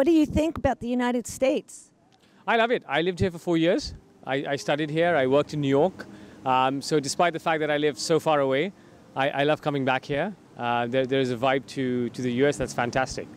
What do you think about the United States? I love it. I lived here for four years. I, I studied here. I worked in New York. Um, so despite the fact that I live so far away, I, I love coming back here. Uh, there, there's a vibe to, to the US that's fantastic.